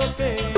okay.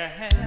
Yeah. hands.